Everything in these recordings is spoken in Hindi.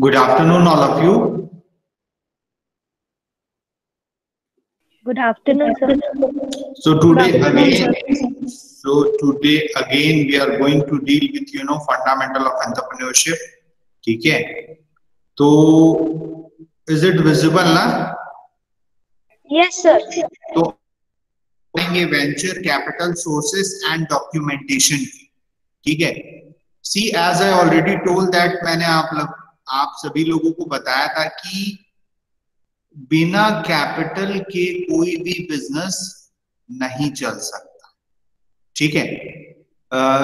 Good afternoon, all of you. Good afternoon, sir. So today again, so today again we are going to deal with you know fundamental of entrepreneurship. ठीक है? तो is it visible ना? Yes, sir. तो venture capital sources and documentation की ठीक है see as I already told that मैंने आप लोग आप सभी लोगों को बताया था कि बिना कैपिटल के कोई भी बिज़नेस नहीं चल सकता। ठीक है?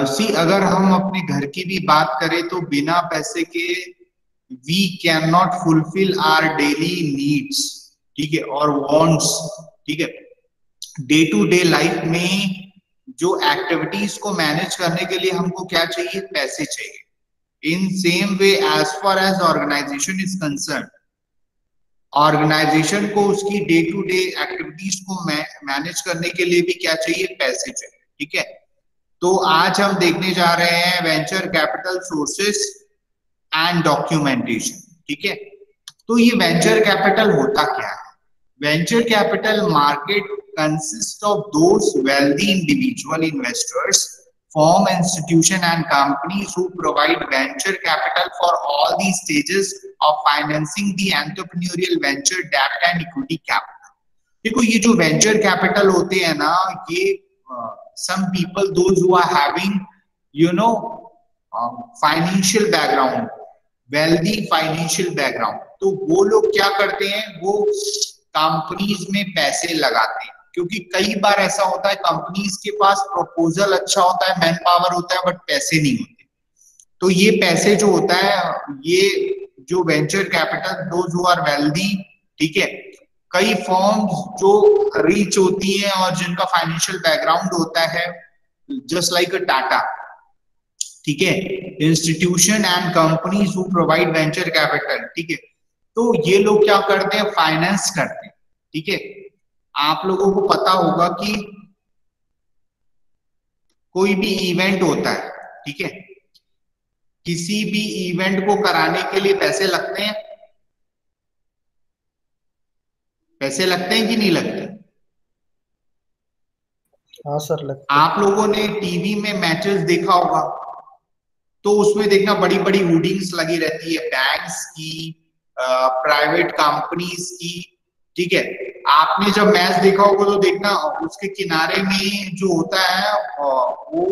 सी uh, अगर हम अपने घर की भी बात करें तो बिना पैसे के we can not fulfil our daily needs ठीक है? और वॉन्ट्स ठीक है? डे टू डे लाइफ में जो एक्टिविटीज़ को मैनेज करने के लिए हमको क्या चाहिए? पैसे चाहिए। In same way as far as organisation is concern organisation को उसकी डे टू डे एक्टिविटीज़ को मैनेज करने के लिए भी क्या चाहिए? पैसे चाहिए, ठीक है? तो आज हम देखने जा रहे हैं venture capital sources and documentation ठीक है? तो ये वेंचर कैपिटल होता क्या है? Venture capital market consists of those wealthy individual investors firm institution and companies who provide venture capital for all the stages of financing the entrepreneurial venture debt and equity capital देखो ये जो वेंचर कैपिटल होते हैं ना ये some people those who are having you know financial background wealthy financial background तो वो लोग क्या करते हैं वो कंपनीज़ में पैसे लगाते हैं क्योंकि कई बार ऐसा होता है कंपनीज़ के पास प्रपोजल अच्छा होता है मैन पावर होता है बट पैसे नहीं होते। तो ये पैसे जो होता है, ये जो venture capital those who are wealthy ठीक है, कई फॉर्म्स जो रीच होती हैं और जिनका फाइनेंशियल बैकग्राउंड होता है जस्ट लाइक अ टाटा ठीक है institution and companies who provide venture capital ठीक है। तो ये लोग क्या करते हैं फाइनेंस करते हैं, ठीक है। आप लोगों को पता होगा कि कोई भी इवेंट होता है ठीक है? किसी भी इवेंट को कराने के लिए पैसे लगते हैं? पैसे लगते हैं कि नहीं लगते? हाँ सर लगते आप लोगों ने टीवी में मैचेस देखा होगा तो उसमें देखना बड़ी बड़ी होर्डिंग्स लगी रहती है बैंक्स की प्राइवेट कंपनीज़ की ठीक है? आपने जब मैच देखा होगा तो देखना, उसके किनारे में जो होता है वो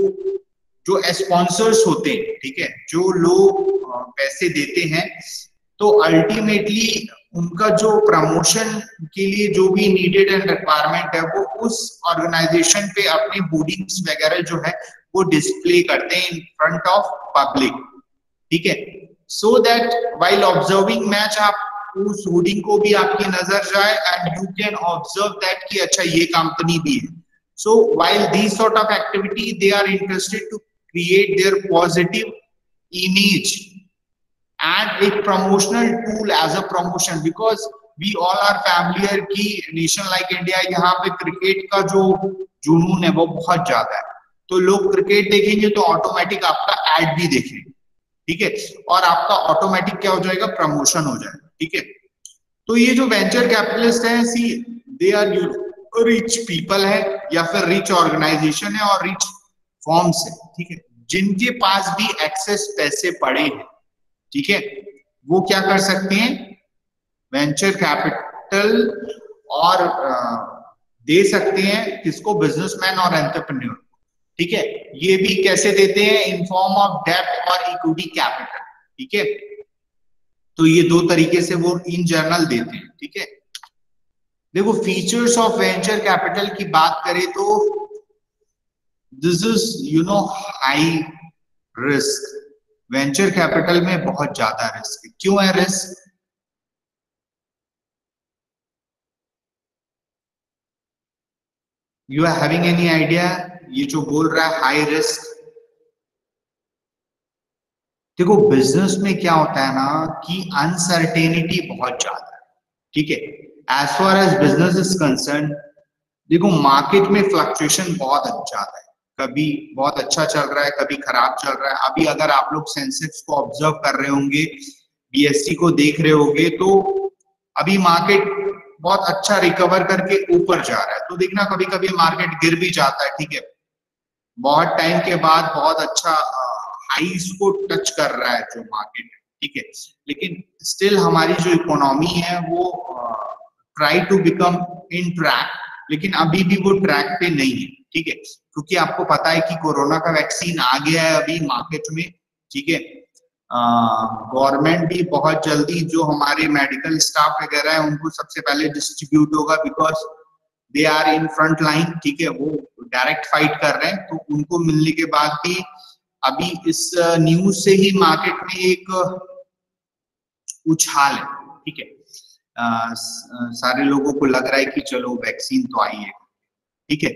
जो स्पॉन्सर्स होते हैं, ठीक है? जो लोग पैसे देते हैं तो अल्टीमेटली उनका जो प्रमोशन के लिए जो भी नीडेड एंड रिक्वायरमेंट है, वो उस ऑर्गेनाइजेशन पे अपने होर्डिंग्स वगैरह जो है, वो डिस्प्ले करते हैं इन फ्रंट ऑफ़ पब्लिक ठीक है? So that while observing match आप उस होर्डिंग को भी आपकी नज़र जाए and you can observe that कि अच्छा ये कंपनी भी है। So while this sort of activity they are interested to create their positive image and एक promotional tool as a promotion because we all are familiar की नेशन लाइक इंडिया यहाँ पे क्रिकेट का जो जुनून है वो बहुत ज़्यादा है। तो लोग क्रिकेट देखेंगे तो ऑटोमेटिक आपका एड भी देखेंगे। ठीक है? और आपका ऑटोमेटिक क्या हो जाएगा? प्रमोशन हो जाएगा। ठीक है? तो ये जो वेंचर कैपिटलिस्ट है see they are rich people है, या फिर रिच ऑर्गेनाइजेशन है और रिच फॉर्म्स है, ठीक है? जिनके पास भी एक्सेस पैसे पड़े हैं, ठीक है? वो क्या कर सकते हैं? वेंचर कैपिटल और दे सकते हैं किसको? बिजनेसमैन और एंटरप्रेन्योर ठीक है? ये भी कैसे देते हैं? इन फॉर्म ऑफ़ डेप्ट और इक्विटी कैपिटल ठीक है? तो ये दो तरीके से वो इन जर्नल देते हैं, ठीक है? देखो फीचर्स ऑफ़ वेंचर कैपिटल की बात करें तो this is you know high risk venture capital में बहुत ज़्यादा रिस्क है क्यों है risk you are having any idea ये जो बोल रहा है हाई रिस्क देखो बिज़नेस में क्या होता है ना कि अनसर्टेनिटी बहुत ज़्यादा है, ठीक है? As far as business is concern देखो मार्केट में फ्लक्चुएशन बहुत ज़्यादा है। कभी बहुत अच्छा चल रहा है, कभी खराब चल रहा है। अभी अगर आप लोग सेंसेक्स को ऑब्ज़र्व कर रहे होंगे बीएससी को देख रहे होंगे तो अभी मार्केट बहुत अच्छा रिकवर करके ऊपर जा रहा है। तो देखना कभी कभी मार्केट गिर भी जाता है, ठीक है? बहुत टाइम के बाद बहुत अच्छा हाईस को टच कर रहा है जो मार्केट ठीक है? लेकिन स्टिल हमारी जो इकोनॉमी है वो try to become in track लेकिन अभी भी वो ट्रैक पे नहीं है, ठीक है? क्योंकि आपको पता है कि कोरोना का वैक्सीन आ गया है अभी मार्केट में, ठीक है? गवर्नमेंट भी बहुत जल्दी जो हमारे मेडिकल स्टाफ वगैरह है, उनको सबसे पहले डिस्ट्रीब्यूट होगा because they are in front line ठीक है? वो डायरेक्ट फाइट कर रहे हैं तो उनको मिलने के बाद भी अभी इस न्यूज़ से ही मार्केट में एक उछाल है, ठीक है? सारे लोगों को लग रहा है कि चलो वैक्सीन तो आई है, ठीक है?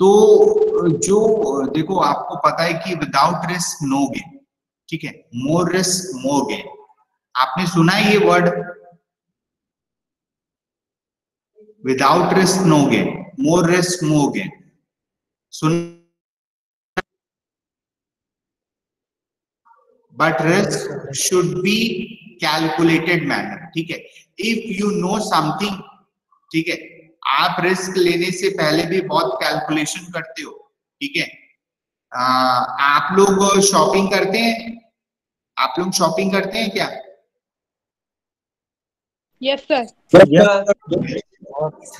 तो जो देखो आपको पता है कि विदाउट रिस्क नो गेन ठीक है? मोर रिस्क मोर गेन आपने सुना है ये word without risk no gain more risk more gain soon but risk should be calculated manner ठीक है? इफ़ यू नो समथिंग ठीक है? आप रिस्क लेने से पहले भी बहुत कैलकुलेशन करते हो ठीक है? आप लोग शॉपिंग करते हैं? आप लोग शॉपिंग करते हैं क्या? यस सर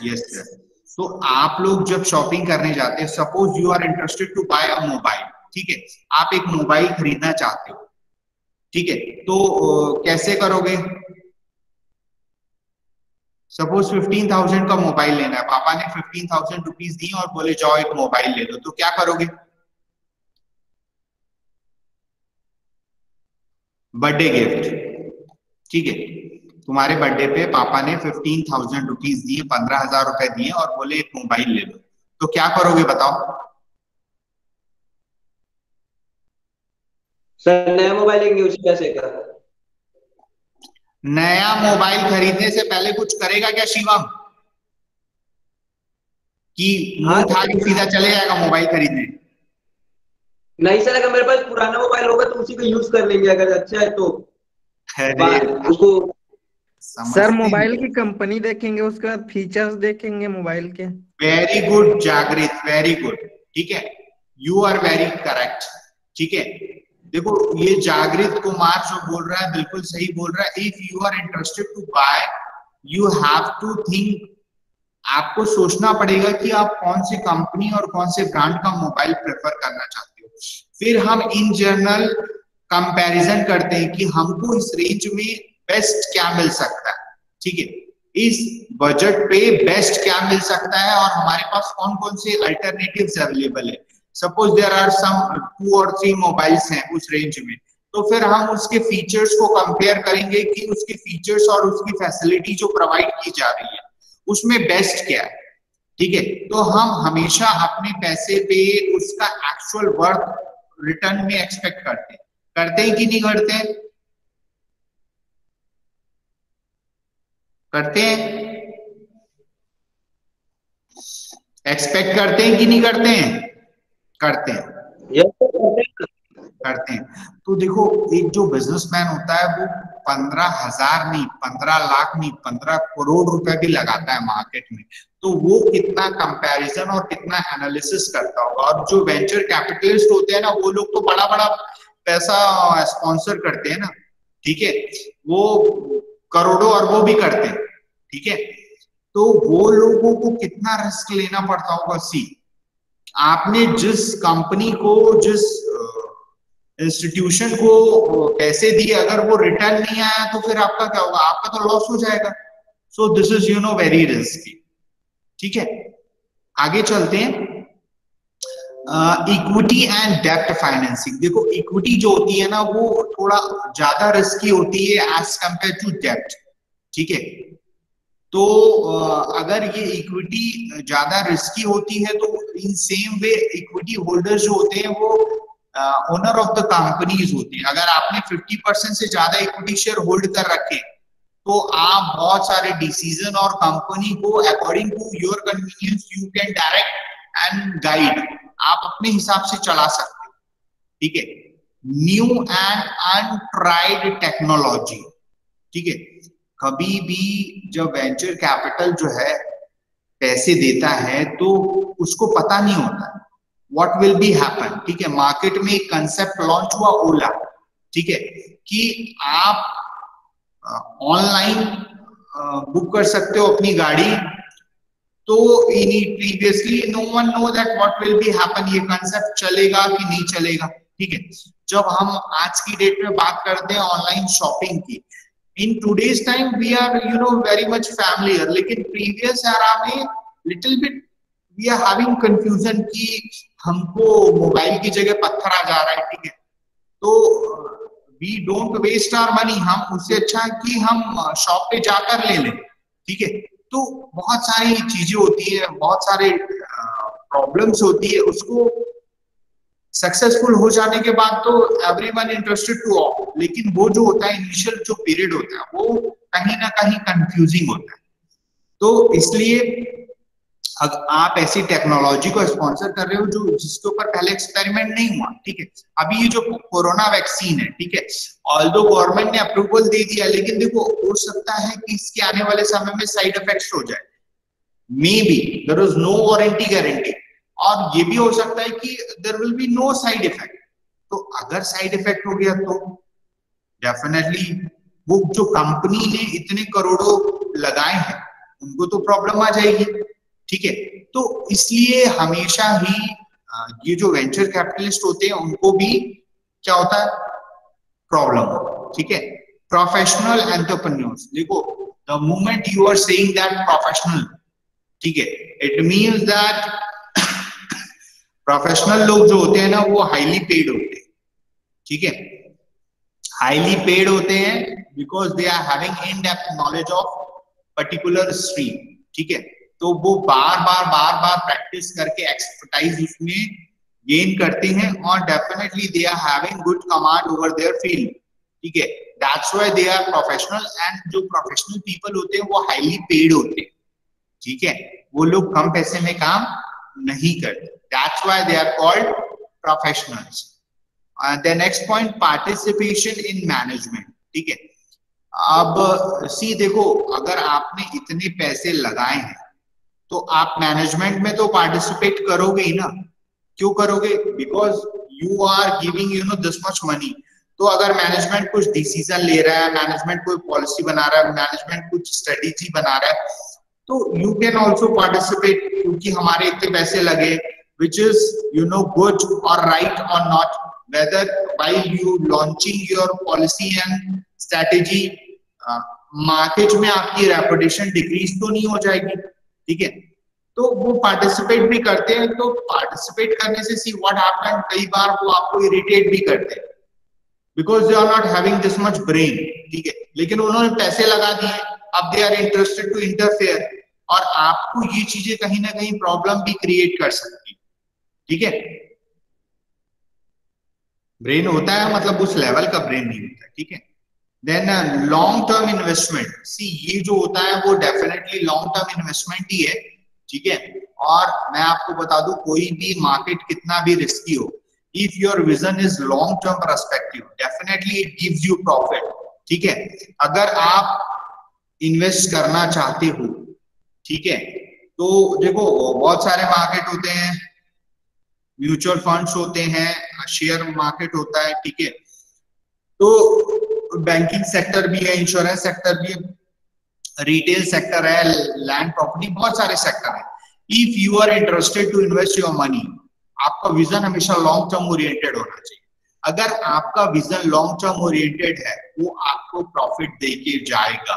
यस सर तो आप लोग जब शॉपिंग करने जाते हैं suppose you are interested to buy a mobile ठीक है? आप एक मोबाइल खरीदना चाहते हो ठीक है तो कैसे करोगे? सपोज़ फिफ्टीन थाउज़ेंड का मोबाइल लेना है, पापा ने फिफ्टीन थाउज़ेंड रुपीज़ दी और बोले, जाओ एक मोबाइल ले लो। तो क्या करोगे? बर्थडे गिफ्ट ठीक है। तुम्हारे बर्थडे पे पापा ने फिफ्टीन थाउज़ेंड रुपीज़ दिए, पंद्रह हज़ार रुपए दिए और बोले, एक मोबाइल ले लो। तो क्या करोगे बताओ? सर नया मोबाइल लेंगे उसी पैसे का नया मोबाइल खरीदने से पहले कुछ करेगा क्या शिवम कि मुँह उठा के सीधा चले जाएगा मोबाइल खरीदने? नहीं सर अगर मेरे पास पुराना मोबाइल होगा तो उसी को यूज़ कर लेंगे अगर अच्छा है तो। उसको सर मोबाइल की कंपनी देखेंगे उसका फीचर्स देखेंगे मोबाइल के। Very good Jagrit very good ठीक है? यू आर वेरी करेक्ट ठीक है? देखो, ये जागृत कुमार जो बोल रहा है, बिल्कुल सही बोल रहा है। If you are interested to buy you have to think आपको सोचना पड़ेगा कि आप कौन सी कंपनी और कौन से ब्रांड का मोबाइल प्रेफर करना चाहते हो। फिर हम इन जनरल कंपैरिजन करते हैं कि हमको इस रेंज में बेस्ट क्या मिल सकता है। ठीक है? इस बजट पे बेस्ट क्या मिल सकता है और हमारे पास कौन कौन से अल्टरनेटिव्स अवेलेबल है? Suppose there are some two और थ्री मोबाइल्स हैं उस रेंज में तो फिर हम उसके फीचर्स को कंपेयर करेंगे कि उसके फीचर्स और उसकी फैसिलिटी जो प्रोवाइड की जा रही है, उसमें बेस्ट क्या है? ठीक है? तो हम हमेशा अपने पैसे पे उसका एक्चुअल वर्थ रिटर्न में एक्सपेक्ट करते हैं। करते हैं कि नहीं करते हैं? करते हैं? एक्सपेक्ट करते हैं कि नहीं करते हैं? करते हैं। करते हैं। तो देखो एक जो बिजनेसमैन होता है वो पंद्रह हज़ार नहीं पंद्रह लाख नहीं पंद्रह करोड़ रुपए भी लगाता है मार्केट में। तो वो कितना कंपैरिजन और कितना एनालिसिस करता होगा। और जो वेंचर कैपिटलिस्ट होते हैं ना वो लोग तो बड़ा बड़ा पैसा स्पॉन्सर करते हैं ना। ठीक है? वो करोड़ों अरबों भी करते हैं। ठीक है? तो वो लोगों को कितना रिस्क लेना पड़ता होगा? सी आपने जिस कंपनी को, जिस इंस्टीट्यूशन को पैसे दिए, अगर वो रिटर्न नहीं आया तो फिर आपका क्या होगा? आपका तो लॉस हो जाएगा। So this is you know very risky ठीक है? आगे चलते हैं। इक्विटी एंड डेप्ट फाइनेंसिंग देखो इक्विटी जो होती है ना, वो थोड़ा ज़्यादा रिस्की होती है एज कंपेयर टू डेप्ट ठीक है? तो अगर ये इक्विटी ज़्यादा रिस्की होती है तो in same way equity holder जो होते हैं, वो ओनर ऑफ़ द कंपनीज़ होती है। अगर आपने 50 परसेंट से ज़्यादा इक्विटी शेयर होल्ड कर रखे तो आप बहुत सारे डिसीज़न और कंपनी को according to your convenience you can direct and guide आप अपने हिसाब से चला सकते हो। ठीक है? न्यू एंड अनट्राइड टेक्नोलॉजी ठीक है? कभी भी जब वेंचर कैपिटल जो है पैसे देता है तो उसको पता नहीं होता व्हाट विल बी हैपन ठीक है मार्केट में एक कंसेप्ट लॉन्च हुआ ओला ठीक है, कि आप ऑनलाइन बुक कर सकते हो अपनी गाड़ी। तो in previously no one know that what will be happen ये कंसेप्ट चलेगा कि नहीं चलेगा। ठीक है, जब हम आज की डेट में बात करते हैं ऑनलाइन शॉपिंग की in today's time we are you know very much familiar लेकिन प्रीवियस एरा में little bit we are having confusion कि हमको मोबाइल की जगह पत्थर आ जा रहा है, ठीक है? तो we don't waste our money हम उससे अच्छा है कि हम शॉप पे जाकर ले लें, ठीक है? तो बहुत सारी चीज़ें होती है, बहुत सारे प्रॉब्लम्स होती है, उसको सक्सेसफुल हो जाने के बाद तो every one interested to of लेकिन वो जो होता है इनिशियल जो पीरियड होता है, वो कहीं ना कहीं कंफ्यूजिंग होता है। तो इसलिए अगर आप ऐसी टेक्नोलॉजी को स्पॉन्सर कर रहे हो जो जिसके ऊपर पहले एक्सपेरिमेंट नहीं हुआ, ठीक है? अभी ये जो कोरोना वैक्सीन है, ठीक है? ऑल दो गवर्नमेंट ने अप्रूवल दे दिया, लेकिन देखो, हो सकता है कि इसके आने वाले समय में साइड इफेक्ट्स हो जाए। May be there is no warranty guarantee और ये भी हो सकता है कि there will be no side effect तो अगर साइड इफ़ेक्ट हो गया तो डेफिनेटली वो जो कंपनी ने इतने करोड़ों लगाए हैं, उनको तो प्रॉब्लम आ जाएगी। ठीक है? तो इसलिए हमेशा ही ये जो वेंचर कैपिटलिस्ट होते हैं, उनको भी क्या होता है? प्रॉब्लम ठीक है? प्रोफेशनल एंटरप्रेन्योर्स देखो the moment you are saying that professional ठीक है? इट मींस दैट प्रोफेशनल लोग जो होते हैं ना, वो हाईली पेड होते हैं। ठीक है? हाईली पेड होते हैं because they are having in depth knowledge of particular stream ठीक है? तो वो बार बार बार बार प्रैक्टिस करके एक्सपर्टाइज उसमें गेन करते हैं और definitely they are having good command over their field ठीक है? That's why they are professional and जो प्रोफेशनल पीपल होते हैं, वो हाईली पेड होते हैं। ठीक है? वो लोग कम पैसे में काम नहीं करते। That's why they are called professionals the next point participation in management ठीक है? अब सी देखो, अगर आपने इतने पैसे लगाए हैं तो आप मैनेजमेंट में तो पार्टिसिपेट करोगे ही ना। क्यों करोगे? Because you are giving you know this much money तो अगर मैनेजमेंट कुछ डिसीज़न ले रहा है मैनेजमेंट कोई पॉलिसी बना रहा है मैनेजमेंट कुछ स्ट्रेटेजी बना रहा है तो यू कैन ऑल्सो पार्टिसिपेट क्योंकि हमारे इतने पैसे लगे। Which is you know good और राइट और not whether while you launching your policy and strategy market में आपकी रेपुटेशन डिक्रीज तो नहीं हो जाएगी, ठीक है? तो वो पार्टिसिपेट भी करते हैं तो पार्टिसिपेट करने से सी व्हाट हैपन कई बार वो आपको इरिटेट भी करते हैं because they are not having this much brain ठीक है? लेकिन उन्होंने पैसे लगा दिए, अब they are interested to interfere और आपको ये चीज़ें कहीं ना कहीं प्रॉब्लम भी क्रिएट कर सकती ठीक है? ब्रेन होता है मतलब उस लेवल का ब्रेन नहीं होता, ठीक है? Then long term investment see ये जो होता है, वो डेफिनेटली लॉन्ग टर्म इन्वेस्टमेंट ही है, ठीक है? और मैं आपको बता दूँ, कोई भी मार्केट कितना भी रिस्की हो if your vision is long term perspective definitely it gives you profit ठीक है? अगर आप इन्वेस्ट करना चाहते हो, ठीक है? तो देखो, बहुत सारे मार्केट होते हैं म्यूचुअल फंड्स होते हैं, शेयर मार्केट होता है, ठीक है। तो बैंकिंग सेक्टर भी है, इंश्योरेंस सेक्टर भी है, रिटेल सेक्टर है, लैंड प्रॉपर्टी, बहुत सारे सेक्टर है। If you are interested to invest your money आपका विजन हमेशा लॉन्ग टर्म ओरिएंटेड होना चाहिए। अगर आपका विजन लॉन्ग टर्म ओरिएंटेड है, वो आपको प्रॉफिट दे के जाएगा,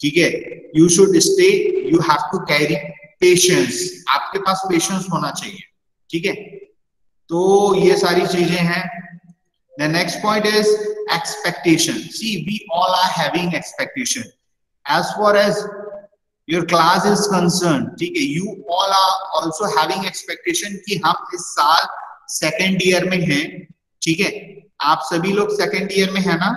ठीक है। You should stay you have to carry patience आपके पास पेशेंस होना चाहिए, ठीक है। तो ये सारी चीज़ें हैं। The next point is expectation see we all are having expectation as for as your class is concern ठीक है you all are also having expectation कि हम इस साल सेकेंड ईयर में हैं ठीक है? आप सभी लोग सेकेंड ईयर में है ना?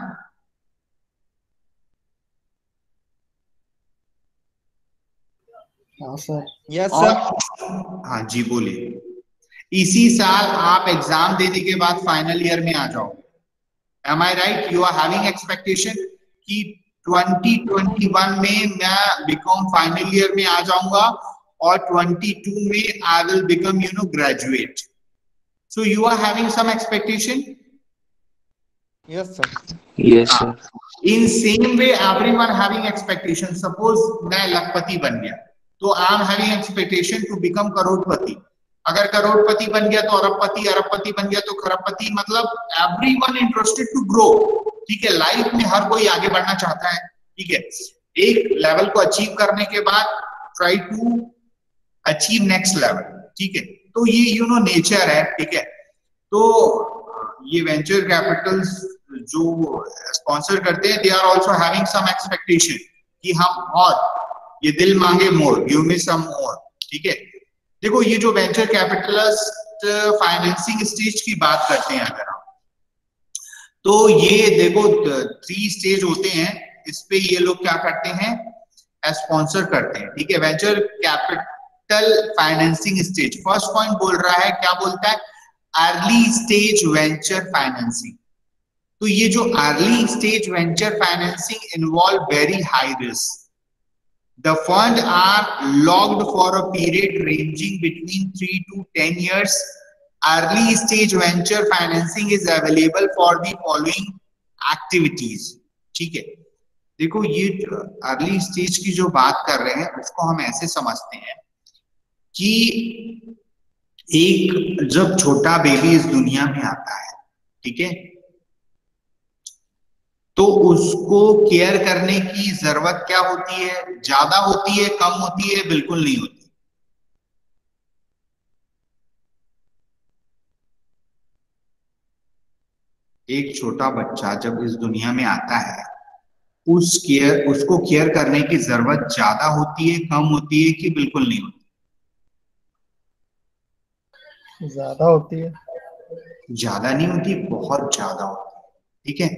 सर यस सर हाँ जी बोलिए। इसी साल आप एग्ज़ाम देने के बाद फाइनल ईयर में आ जाओ। Am I right you are having expectation कि 2021 में मैं बीकॉम फाइनल ईयर में आ जाऊँगा और 22 में I will become you know graduate so you are having some expectation yes sir Yes, sir. In same way everyone having expectation suppose मैं लखपति बन गया तो I am having expectation to become करोड़पति. अगर करोड़पति बन गया तो अरबपति अरबपति बन गया तो खरबपति मतलब every one interested to grow ठीक है? लाइफ में हर कोई आगे बढ़ना चाहता है, ठीक है? एक लेवल को अचीव करने के बाद try to achieve next level ठीक है? तो ये यू नो नेचर है, ठीक है? तो ये वेंचर कैपिटल्स जो स्पॉन्सर करते हैं they are also having some expectation कि हम और, ये दिल मांगे मोर गिव मी सम मोर ठीक है? देखो, ये जो वेंचर कैपिटलिस्ट फाइनेंसिंग स्टेज की बात करते हैं अगर हम तो ये देखो थ्री स्टेज होते हैं। इस पे ये लोग क्या करते हैं? स्पॉन्सर करते हैं, ठीक है? Venture capital financing stage first point बोल रहा है, क्या बोलता है? अर्ली स्टेज वेंचर फाइनेंसिंग तो ये जो early stage venture financing involve very high risk The fund are locked for a period ranging between 3 to 10 years. Early stage venture financing is available for the following activities. ठीक है देखो ये अर्ली स्टेज की जो बात कर रहे हैं उसको हम ऐसे समझते हैं कि एक जब छोटा बेबी इस दुनिया में आता है ठीक है तो उसको केयर करने की ज़रूरत क्या होती है? ज़्यादा होती है कम होती है बिल्कुल नहीं होती। एक छोटा बच्चा जब इस दुनिया में आता है उस केयर उसको केयर करने की ज़रूरत ज़्यादा होती है कम होती है कि बिल्कुल नहीं होती? ज़्यादा होती है। ज़्यादा नहीं होती बहुत ज़्यादा होती है। ठीक है?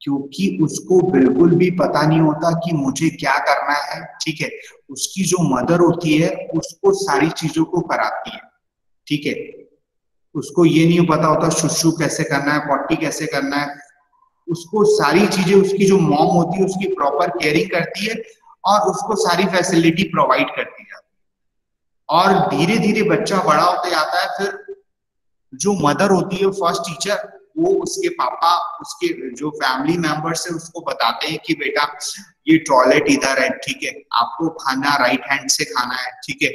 क्योंकि उसको बिल्कुल भी पता नहीं होता कि मुझे क्या करना है, ठीक है? उसकी जो मदर होती है, उसको सारी चीज़ों को कराती है, ठीक है? उसको ये नहीं पता होता शुशु कैसे करना है, पॉटी कैसे करना है। उसको सारी चीज़ें, उसकी जो मॉम होती है, उसकी प्रॉपर केयरिंग करती है और उसको सारी फैसिलिटी प्रोवाइड करती है। और धीरे धीरे बच्चा बड़ा होते जाता है, फिर जो मदर होती है फ़र्स्ट टीचर वो उसके पापा, उसके जो फैमिली मेंबर्स है, उसको बताते हैं कि बेटा, ये टॉयलेट इधर है, ठीक है? आपको खाना राइट हैंड से खाना है, ठीक है?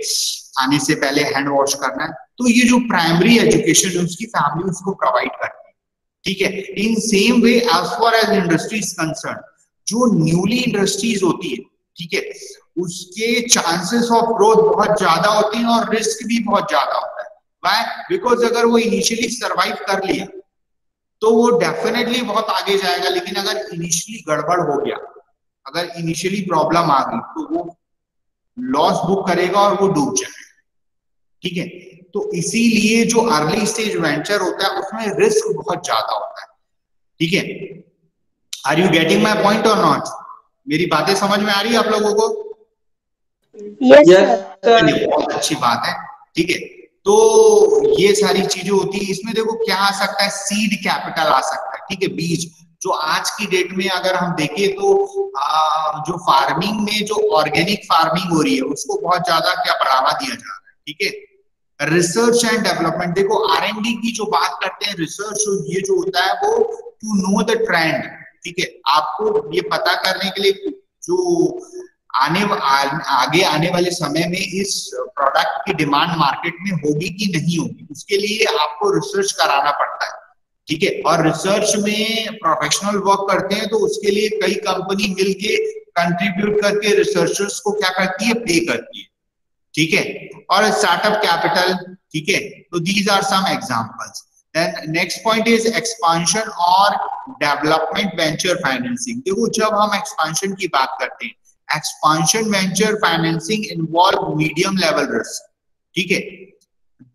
खाने से पहले हैंड वॉश करना है। तो ये जो प्राइमरी एजुकेशन है, उसकी फैमिली उसको प्रोवाइड करती है, ठीक है? In same way as far as industry is concern जो न्यूली इंडस्ट्रीज़ होती है, ठीक है? उसके चांसेस ऑफ़ ग्रोथ बहुत ज़्यादा होती है और रिस्क भी बहुत ज़्यादा होता है। वाई बिकॉज़ अगर वो इनिशियली सर्वाइव कर लिया तो वो डेफिनेटली बहुत आगे जाएगा लेकिन अगर इनिशियली गड़बड़ हो गया अगर इनिशियली प्रॉब्लम आ गई तो वो लॉस बुक करेगा और वो डूब जाएगा। ठीक है? तो इसीलिए जो अर्ली स्टेज वेंचर होता है उसमें रिस्क बहुत ज़्यादा होता है। ठीक है? Are you getting my point और नॉट मेरी बातें समझ में आ रही है आप लोगों को? Yes Yes. बहुत अच्छी बात है। ठीक है? तो ये सारी चीज़ें होती है। इसमें देखो क्या आ सकता है? सीड कैपिटल आ सकता है ठीक है? बीज। जो आज की डेट में अगर हम देखें तो आ, जो फ़ार्मिंग में जो ऑर्गेनिक फ़ार्मिंग हो रही है उसको बहुत ज़्यादा क्या बढ़ावा दिया जा रहा है ठीक है? रिसर्च एंड डेवलपमेंट देखो आर एन डी की जो बात करते हैं रिसर्च ये जो होता है वो टू नो द ट्रेंड ठीक है? आपको ये पता करने के लिए जो आने आ, आगे आने वाले समय में इस प्रोडक्ट की डिमांड मार्केट में होगी कि नहीं होगी उसके लिए आपको रिसर्च कराना पड़ता है ठीक है? और रिसर्च में प्रोफेशनल वर्क करते हैं तो उसके लिए कई कंपनी मिलके कंट्रीब्यूट करके रिसर्चर्स को क्या करती है? पे करती है ठीक है? और स्टार्टअप कैपिटल ठीक है? तो these are some examples then next point is expansion और डेवलपमेंट वेंचर फाइनेंसिंग देखो जब हम एक्सपांशन की बात करते हैं expansion venture financing involve medium level risk ठीक है?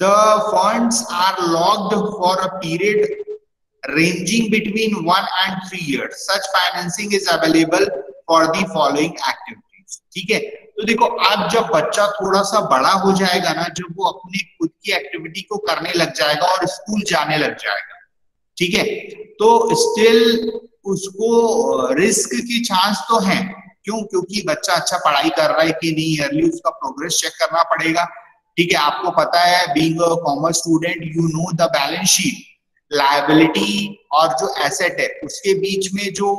The funds are locked for a period ranging between one and three years such financing is available for the following activities ठीक है? तो देखो आप जब बच्चा थोड़ा सा बड़ा हो जाएगा ना, जब वो अपने खुद की एक्टिविटी को करने लग जाएगा और स्कूल जाने लग जाएगा। ठीक है? तो स्टिल उसको रिस्क की चांस तो है। क्यों? क्योंकि बच्चा अच्छा पढ़ाई कर रहा है कि नहीं? अर्ली उसका प्रोग्रेस चेक करना पड़ेगा। ठीक है, आपको पता है being a commerce student you know the balance sheet liability और जो एसेट है, उसके बीच में जो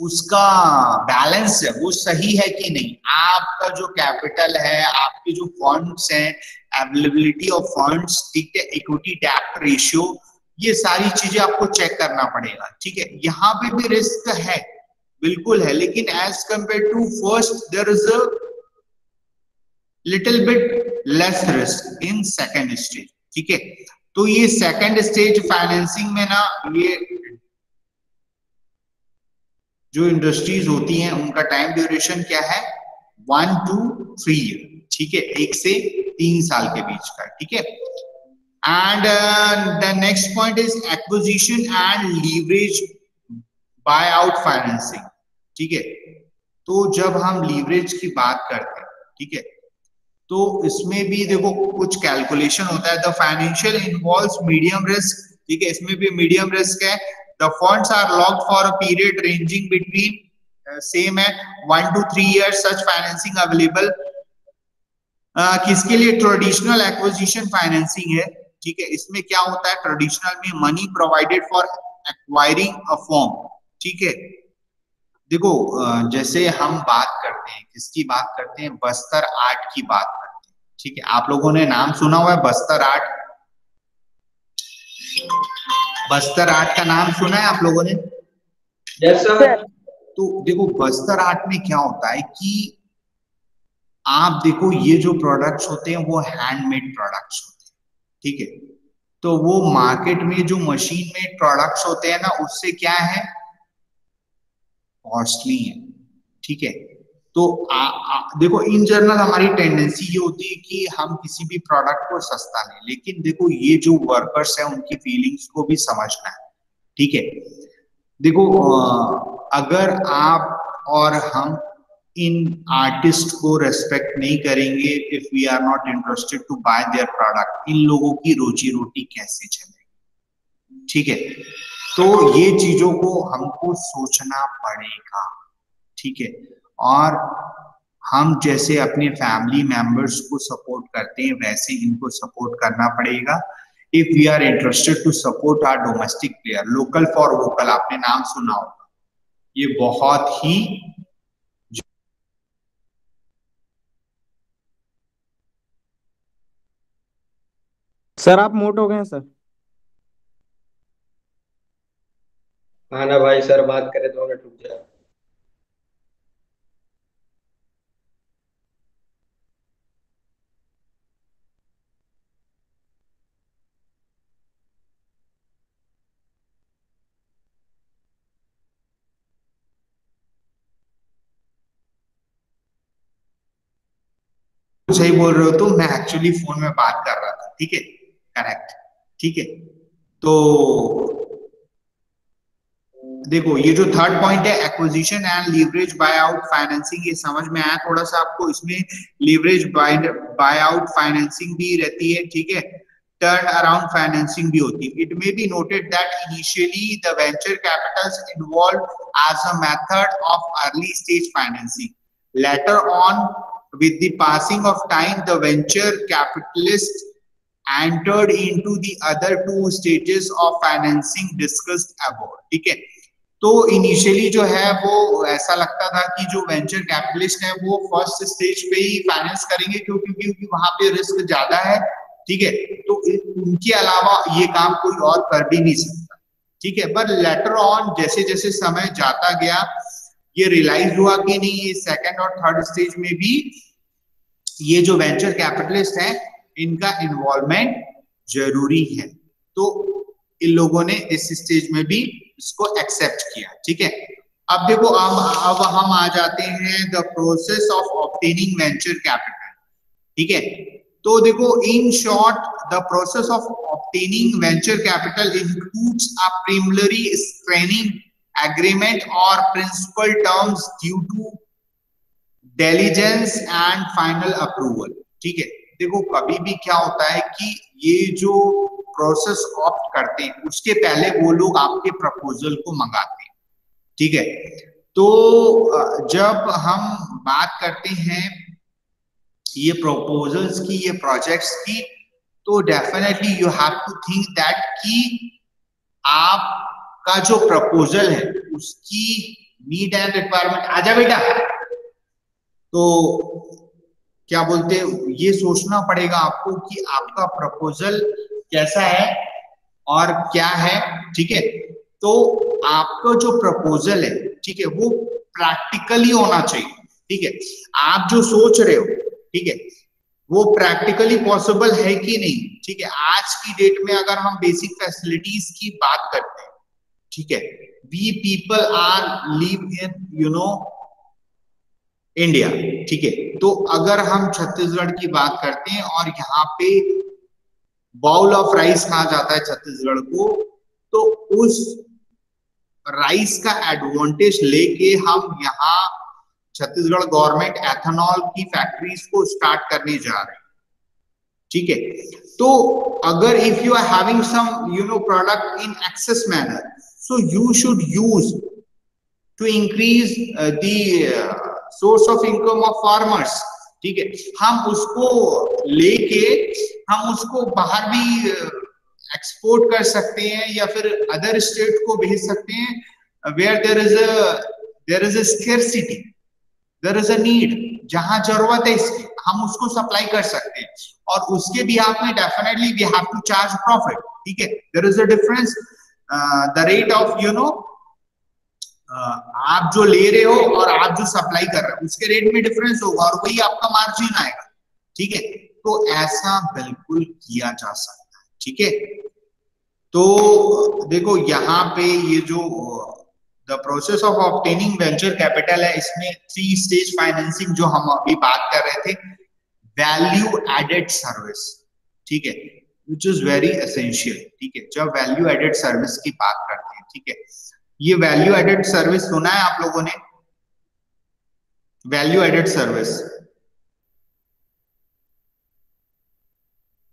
उसका बैलेंस है, वो सही है कि नहीं? आपका जो कैपिटल है, आपके जो फंड्स हैं अवेलेबिलिटी ऑफ़ फंड्स ठीक है इक्विटी डेप्ट रेशियो ये सारी चीज़ें आपको चेक करना पड़ेगा। ठीक है, यहाँ पे भी रिस्क है। बिल्कुल है, लेकिन as compare to first there is a little bit less risk in second stage ठीक है? तो ये सेकेंड स्टेज फाइनेंसिंग में ना, ये जो इंडस्ट्रीज़ होती हैं, उनका टाइम ड्यूरेशन क्या है? वन टू थ्री ईयर ठीक है? एक से तीन साल के बीच का, ठीक है? And the next point is acquisition and leverage buy out financing ठीक है? तो जब हम लीवरेज की बात करते हैं, ठीक है? तो इसमें भी देखो, कुछ कैलकुलेशन होता है। The financial involve medium risk ठीक है? इसमें भी मीडियम रिस्क है। The funds are locked for a period ranging between same है one two three year such financing available किसके लिए? ट्रेडिशनल एक्विजिशन फाइनेंसिंग है, ठीक है? इसमें क्या होता है? ट्रेडिशनल में money provided for acquiring a firm ठीक है? देखो जैसे हम बात करते हैं किसकी बात करते हैं? बस्तर आर्ट की बात करते हैं ठीक है? आप लोगों ने नाम सुना हुआ है? बस्तर आर्ट? बस्तर आर्ट का नाम सुना है आप लोगों ने? Yes, तो देखो बस्तर आर्ट में क्या होता है कि आप देखो ये जो प्रोडक्ट्स होते हैं वो हैंडमेड प्रोडक्ट्स होते हैं ठीक है? तो वो मार्केट में जो मशीन मेड प्रोडक्ट्स होते हैं ना उससे क्या है? कॉस्टली है ठीक है? तो आ, आ, देखो इन जनरल हमारी टेंडेंसी ये होती है कि हम किसी भी प्रोडक्ट को सस्ता लें लेकिन देखो ये जो वर्कर्स हैं उनकी फीलिंग्स को भी समझना है ठीक है? देखो अगर आप और हम इन आर्टिस्ट को रेस्पेक्ट नहीं करेंगे if we are not interested to buy their product इन लोगों की रोजी रोटी कैसे चलेगी? ठीक है? तो ये चीज़ों को हमको सोचना पड़ेगा, ठीक है? और हम जैसे अपने फैमिली मेंबर्स को सपोर्ट करते हैं, वैसे इनको सपोर्ट करना पड़ेगा। If we are interested to support our domestic player local for vocal आपने नाम सुना होगा। ये बहुत ही सर, आप मोट हो गए सर। हाँ ना भाई, सर बात करे दो मिनट रुक जाए। सही बोल रहे हो तो मैं एक्चुअली फ़ोन में बात कर रहा था, ठीक है? करेक्ट ठीक है? तो देखो, ये जो थर्ड पॉइंट है acquisition and leverage buy out financing ये समझ में आया थोड़ा सा आपको? इसमें लीवरेज बाय आउट फाइनेंसिंग भी रहती है, ठीक है? टर्न अराउंड फाइनेंसिंग भी होती है। It may be noted that initially the venture capitals involve as a method of early stage financing later on with the passing of time, the venture capitalist entered into the other two stages of financing discussed above, ठीक है? तो इनिशियली जो है वो ऐसा लगता था कि जो वेंचर कैपिटलिस्ट है वो फ़र्स्ट स्टेज पे ही फाइनेंस करेंगे, क्योंकि क्योंकि वहाँ पे रिस्क ज़्यादा है, ठीक है? तो उनके अलावा ये काम कोई और कर भी नहीं सकता, ठीक है? पर लेटर ऑन जैसे जैसे समय जाता गया, ये रियलाइज़ हुआ कि नहीं, ये सेकेंड और थर्ड स्टेज में भी ये जो वेंचर कैपिटलिस्ट है, इनका इन्वॉल्वमेंट ज़रूरी है। तो इन लोगों ने इस स्टेज में भी इसको एक्सेप्ट किया, ठीक है? अब देखो, अब अब हम आ जाते हैं the process of obtaining venture capital ठीक है? तो देखो in short the process of obtaining venture capital includes a preliminary screening agreement और principle terms due to diligence and final approval ठीक है? देखो, कभी भी क्या होता है कि ये जो प्रोसेस ऑप्ट करते हैं, उसके पहले वो लोग आपके प्रपोजल को मंगाते हैं, ठीक है? तो जब हम बात करते हैं ये प्रपोजल्स की, ये प्रोजेक्ट्स की तो definitely you have to think that कि आपका जो प्रपोजल है, उसकी नीड एंड रिक्वायरमेंट आजा बेटा। तो क्या बोलते हैं, ये सोचना पड़ेगा आपको कि आपका प्रपोजल कैसा है और क्या है, ठीक है? तो आपका जो प्रपोजल है, ठीक है, वो प्रैक्टिकली होना चाहिए, ठीक है? आप जो सोच रहे हो, ठीक है, वो प्रैक्टिकली पॉसिबल है कि नहीं, ठीक है? आज की डेट में अगर हम बेसिक फैसिलिटीज़ की बात करते हैं, ठीक है? We people are live in you know India ठीक है? तो अगर हम छत्तीसगढ़ की बात करते हैं और यहाँ पे बाउल ऑफ़ राइस कहा जाता है छत्तीसगढ़ को तो उस राइस का एडवांटेज लेके हम यहाँ छत्तीसगढ़ गवर्नमेंट एथेनॉल की फैक्ट्रीज को स्टार्ट करने जा रहे हैं। ठीक है? तो अगर if you are having some you know product in excess manner so you should use to increase the source of income of farmers ठीक है? हम उसको लेके, हम उसको बाहर भी एक्सपोर्ट कर सकते हैं या फिर अदर स्टेट को भेज सकते हैं where there is a there is a scarcity there is a need जहाँ ज़रूरत है इसकी, हम उसको सप्लाई कर सकते हैं। और उसके भी आप में definitely we have to charge profit ठीक है? There is a difference the rate of you know आप जो ले रहे हो और आप जो सप्लाई कर रहे हो, उसके रेट में डिफरेंस होगा और वही आपका मार्जिन आएगा। ठीक है? तो ऐसा बिल्कुल किया जा सकता है। ठीक है? तो देखो, यहाँ पे ये जो the process of obtaining venture capital है, इसमें थ्री स्टेज फाइनेंसिंग जो हम अभी बात कर रहे थे वैल्यू एडेड सर्विस ठीक है? विच इज़ वेरी एसेंशियल ठीक है? जब वैल्यू एडेड सर्विस की बात करते हैं। ठीक है? ये वैल्यू एडेड सर्विस सुना है आप लोगों ने? Value added service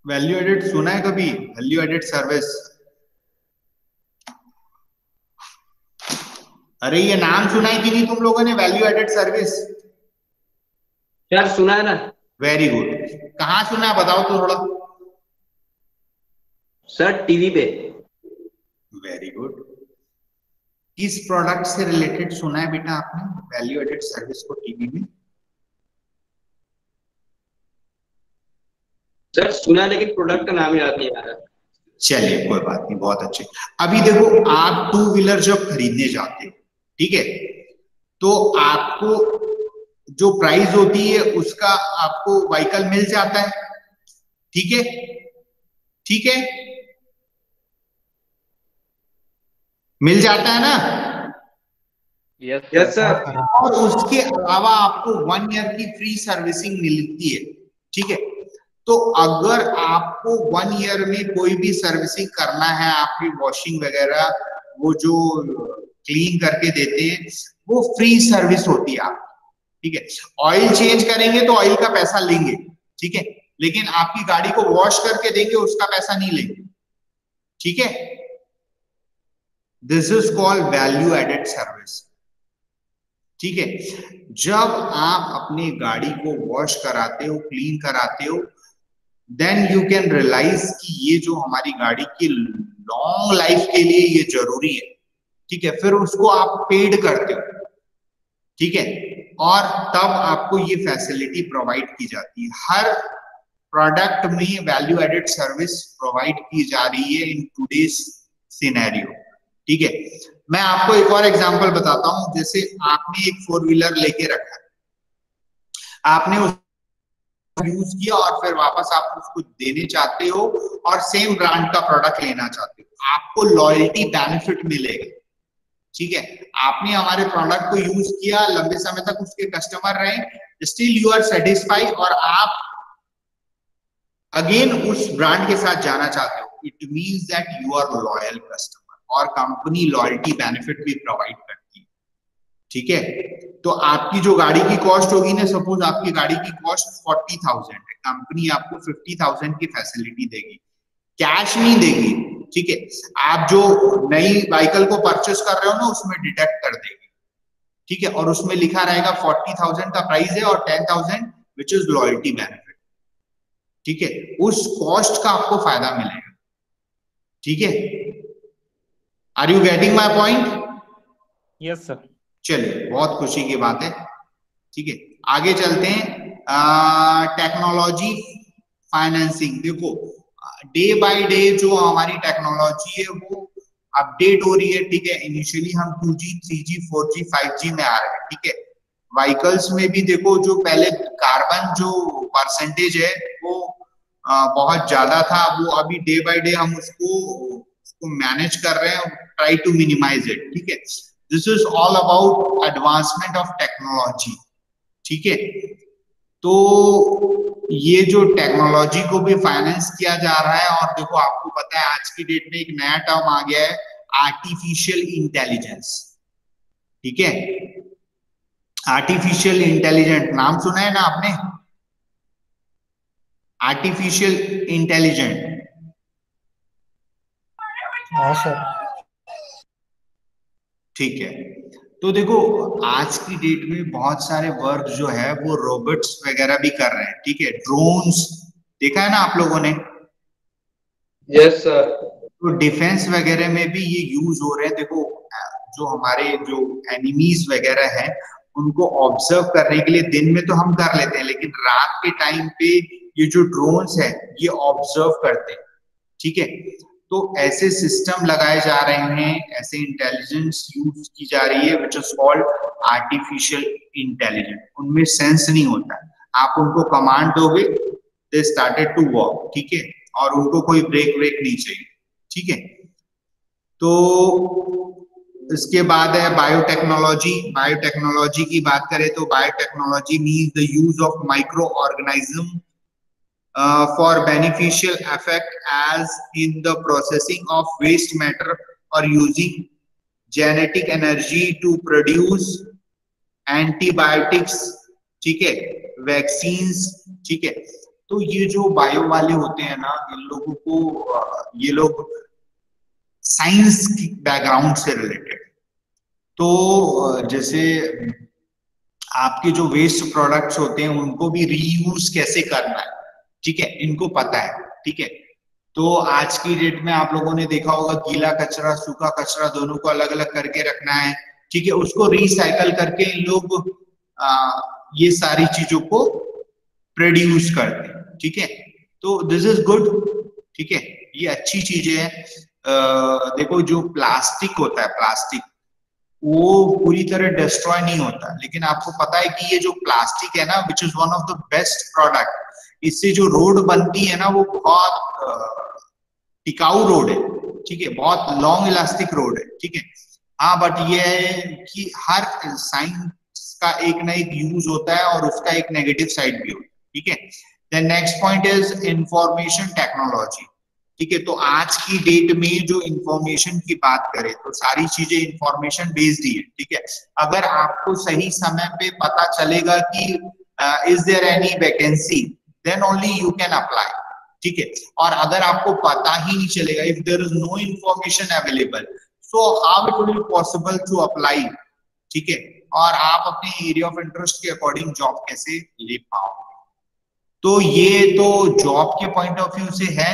value added सुना है कभी? वैल्यू एडेड सर्विस अरे ये नाम सुना है कि नहीं तुम लोगों ने वैल्यू एडेड सर्विस यार सुना है ना? वेरी गुड कहा सुना है? बताओ तो थोड़ा। सर टीवी पे। वेरी गुड किस प्रोडक्ट से रिलेटेड सुना है बेटा आपने? वैल्यू एडेड सर्विस को टीवी में? सर सुना लेकिन प्रोडक्ट का नाम याद नहीं आ रहा। चलिए कोई बात नहीं बहुत अच्छे। अभी देखो आप टू व्हीलर जब खरीदने जाते हो ठीक है? तो आपको जो प्राइस होती है उसका आपको व्हीकल मिल जाता है ठीक है? ठीक है? मिल जाता है ना? यस सर और उसके अलावा आपको वन ईयर की फ्री सर्विसिंग मिलती है ठीक है? तो अगर आपको वन ईयर में कोई भी सर्विसिंग करना है आपकी वॉशिंग वगैरह वो जो क्लीन करके देते हैं वो फ्री सर्विस होती है आप ठीक है? ऑयल चेंज करेंगे तो ऑयल का पैसा लेंगे ठीक है? लेकिन आपकी गाड़ी को वॉश करके देंगे उसका पैसा नहीं लेंगे ठीक है? This is called value added service ठीक है? जब आप अपनी गाड़ी को वॉश कराते हो क्लीन कराते हो देन यू कैन रियलाइज़ कि ये जो हमारी गाड़ी की लॉन्ग लाइफ के लिए ये ज़रूरी है। ठीक है? फिर उसको आप पेड करते हो। ठीक है? और तब आपको ये फैसिलिटी प्रोवाइड की जाती है। हर प्रोडक्ट में वैल्यू एडेड सर्विस प्रोवाइड की जा रही है इन टूडेज सिनेरियो ठीक है? मैं आपको एक और एग्जांपल बताता हूँ, जैसे आपने एक फोर व्हीलर लेके रखा आपने उस यूज़ किया और फिर वापस आप उसको देने चाहते हो और सेम ब्रांड का प्रोडक्ट लेना चाहते हो। आपको लॉयल्टी बेनिफिट मिलेगा। ठीक है? आपने हमारे प्रोडक्ट को यूज़ किया, लंबे समय तक उसके कस्टमर रहे स्टिल यू आर सेटिस्फाई और आप अगेन उस ब्रांड के साथ जाना चाहते हो। It means that you are loyal customer और कंपनी लॉयल्टी बेनिफिट भी प्रोवाइड करती है। ठीक है? तो आपकी जो गाड़ी की कॉस्ट होगी ना सपोज़ आपकी गाड़ी की कॉस्ट फोर्टी थाउज़ेंड है कंपनी आपको फिफ्टी थाउज़ेंड की फैसिलिटी देगी। कैश नहीं देगी, ठीक है? आप जो नई व्हीकल को परचेस कर रहे हो ना, उसमें डिडक्ट कर देगी। ठीक है? और उसमें लिखा रहेगा फोर्टी थाउज़ेंड का प्राइस है और ten thousand which is loyalty benefit ठीक है? उस कॉस्ट का आपको फ़ायदा मिलेगा। ठीक है? Are you getting my point yes sir चलिए बहुत खुशी की बात है। ठीक है आगे चलते हैं। टेक्नोलॉजी फाइनेंसिंग देखो डे बाय डे जो हमारी टेक्नोलॉजी है वो अपडेट हो रही है ठीक है? इनिशियली हम two G three G four G five G में आ रहे हैं ठीक है? व्हीकल्स में भी देखो जो पहले कार्बन जो परसेंटेज है वो बहुत ज़्यादा था। वो अभी डे बाय डे हम उसको उसको मैनेज कर रहे हैं ट्राई टू मिनिमाइज इट ठीक है? This is all about advancement of technology ठीक है? तो ये जो टेक्नोलॉजी को भी फाइनेंस किया जा रहा है, और देखो आपको पता है, आज की डेट में एक नया टर्म आ गया है आर्टिफिशियल इंटेलिजेंस ठीक है? आर्टिफिशियल इंटेलिजेंट नाम सुना है ना आपने? आर्टिफिशियल इंटेलिजेंट हाँ सर। ठीक है। तो देखो आज की डेट में बहुत सारे वर्क जो है वो रोबोट्स वगैरह भी कर रहे हैं ठीक है? ड्रोन्स देखा है ना आप लोगों ने? यस सर तो डिफेंस वगैरह में भी ये यूज़ हो रहे हैं। देखो जो हमारे जो एनिमीज वगैरह है उनको ऑब्ज़र्व करने के लिए दिन में तो हम कर लेते हैं लेकिन रात के टाइम पे ये जो ड्रोन्स है ये ऑब्ज़र्व करते हैं ठीक है? तो ऐसे सिस्टम लगाए जा रहे हैं, ऐसे इंटेलिजेंस यूज़ की जा रही है which is called artificial intelligence उनमें सेंस नहीं होता। आप उनको कमांड दोगे दे स्टार्टेड टू वॉक ठीक है? और उनको कोई ब्रेक ब्रेक नहीं चाहिए, ठीक है? तो इसके बाद है बायोटेक्नोलॉजी बायोटेक्नोलॉजी की बात करें तो biotechnology means the use of micro organism uh, for beneficial effect as in the processing of waste matter or using genetic energy to produce antibiotics ठीक है वैक्सीन ठीक है तो ये जो बायो वाले होते हैं ना इन लोगों को ये लोग साइंस की बैकग्राउंड से रिलेटेड तो जैसे आपके जो वेस्ट प्रोडक्ट्स होते हैं उनको भी रीयूज कैसे करना है ठीक है इनको पता है ठीक है? तो आज की डेट में आप लोगों ने देखा होगा गीला कचरा सूखा कचरा दोनों को अलग अलग करके रखना है ठीक है? उसको रिसाइकल करके लोग आ, ये सारी चीज़ों को प्रोड्यूस करते हैं ठीक है? तो दिस इज़ गुड ठीक है? ये अच्छी चीज़ है। देखो जो प्लास्टिक होता है प्लास्टिक वो पूरी तरह डिस्ट्रॉय नहीं होता लेकिन आपको पता है कि ये जो प्लास्टिक है ना which is one of the best product इससे जो रोड बनती है ना, वो बहुत टिकाऊ रोड है, ठीक है? बहुत लॉन्ग इलास्टिक रोड है, ठीक है? हाँ बट ये है कि हर साइंस का एक ना एक यूज़ होता है और उसका एक नेगेटिव साइड भी होता है, ठीक है? Then next point is information technology ठीक है? तो आज की डेट में जो इंफॉर्मेशन की बात करें तो सारी चीज़ें इंफॉर्मेशन बेस्ड ही है, ठीक है? अगर आपको सही समय पे पता चलेगा कि is there any vacancy then only you can apply ठीक है? और अगर आपको पता ही नहीं चलेगा if there is no information available so how it will possible to apply ठीक है? और आप अपने एरिया ऑफ़ इंटरेस्ट के अकॉर्डिंग जॉब कैसे ले पाओ तो ये तो जॉब के पॉइंट ऑफ़ व्यू से है.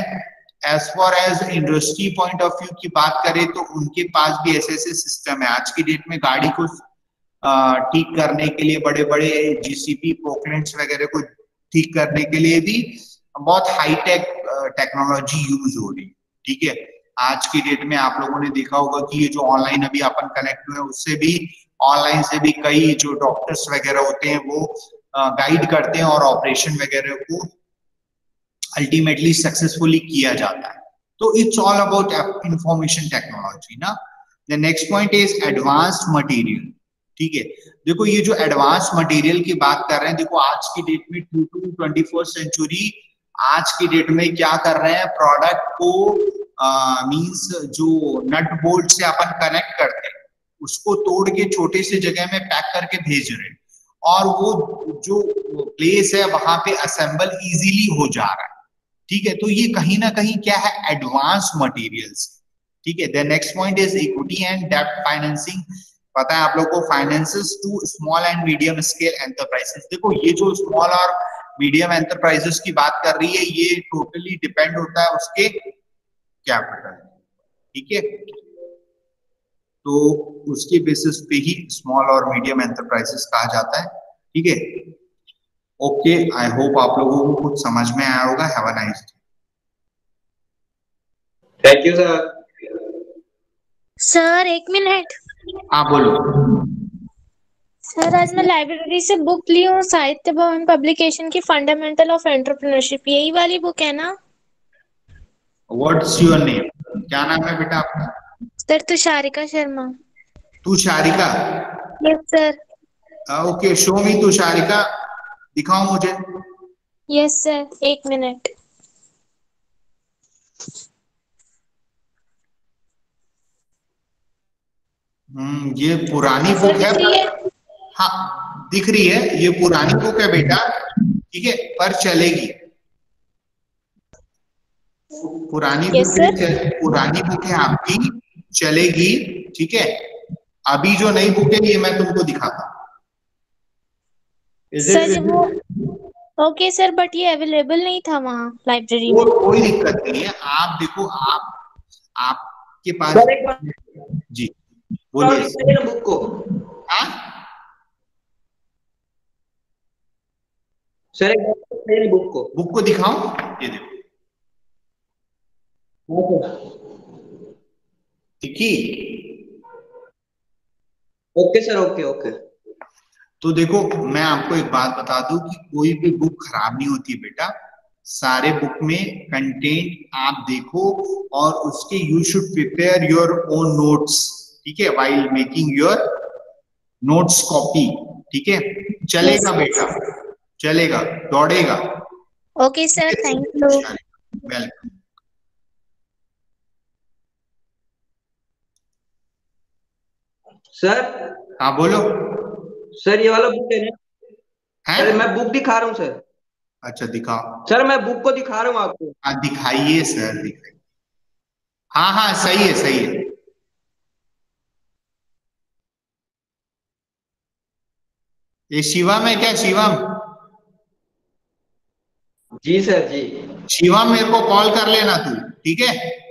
As far as industry point of view की बात करें तो उनके पास भी ऐसे ऐसे सिस्टम है। आज की डेट में गाड़ी को ठीक करने के लिए बड़े बड़े जीसीपी पोकलेंट्स वगैरह को ठीक करने के लिए भी बहुत हाईटेक टेक्नोलॉजी यूज़ हो रही ठीक है? आज की डेट में आप लोगों ने देखा होगा कि ये जो ऑनलाइन अभी अपन कनेक्ट हुए उससे भी ऑनलाइन से भी कई जो डॉक्टर्स वगैरह होते हैं, वो गाइड करते हैं और ऑपरेशन वगैरह को अल्टीमेटली सक्सेसफुली किया जाता है। तो it's all about information technology ना। The next point is advanced material ठीक है? देखो, ये जो एडवांस मटेरियल की बात कर रहे हैं, देखो, आज की डेट में to to twenty first century आज की डेट में क्या कर रहे हैं? प्रोडक्ट को मींस जो नट बोल्ट से अपन कनेक्ट करते हैं, उसको तोड़ के छोटे से जगह में पैक करके भेज रहे हैं और वो जो प्लेस है, वहाँ पे असेंबल इजीली हो जा रहा है। ठीक है? तो ये कहीं ना कहीं क्या है? एडवांस मटेरियल्स ठीक है? The next point is equity and dept financing पता है आप लोग को finances to small and medium scale enterprises देखो ये जो स्मॉल और मीडियम एंटरप्राइजेस की बात कर रही है ये टोटली डिपेंड होता है उसके कैपिटल ठीक है? तो उसके बेसिस पे ही स्मॉल और मीडियम एंटरप्राइजेस कहा जाता है ठीक है? ओके आई होप आप लोगों को कुछ समझ में आया होगा। Have a nice thank you sir sir एक मिनट हाँ बोलो। सर आज मैं लाइब्रेरी से बुक ली हूँ साहित्य भवन पब्लिकेशन की फंडामेंटल ऑफ़ एंटरप्रेन्योरशिप यही वाली बुक है ना? व्हाट्स योर नेम क्या नाम है बेटा आपका? Sir Tusharika Sharma. Tusharika? Yes sir okay show me Tusharika. दिखाओ मुझे। यस सर एक मिनट ये पुरानी बुक है। है दिख रही है ये पुरानी बुक है बेटा। ठीक है पर चलेगी। पुरानी Yes, बुक है पुरानी बुक है आपकी चलेगी ठीक है। अभी जो नई बुक है ये मैं तुमको दिखाता हूँ? ओके सर बट ये अवेलेबल नहीं था वहाँ लाइब्रेरी में। कोई दिक्कत नहीं है। आप देखो आप आपके पास बोलिए बुक को हाँ सर एक बुक को बुक को दिखाओ ये देखो। दिखी? ओके सर ओके ओके तो देखो मैं आपको एक बात बता दूँ कि कोई भी बुक खराब नहीं होती बेटा। सारे बुक में कंटेंट आप देखो और उसके you should prepare your own notes ठीक है while making your notes copy ठीक है? चलेगा बेटा चलेगा दौड़ेगा। Okay sir thank you welcome sir हाँ बोलो। सर ये वाला बुक है ना? सर है मैं बुक दिखा रहा हूँ सर अच्छा दिखाओ। सर मैं बुक को दिखा रहा हूँ आपको। हाँ दिखाइए सर दिखाइए। हाँ हाँ सही है सही है। ये शिवम है क्या शिवम? जी सर जी। शिवम मेरे को कॉल कर लेना तू ठीक है?